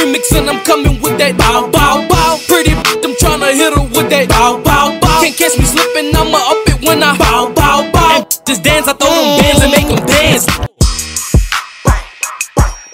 remix and I'm coming with that bow bow bow. Pretty I'm trying to hit her with that bow bow bow. Can't catch me slipping, I'ma up it when I bow bow bow. And just dance, I throw them bands and make.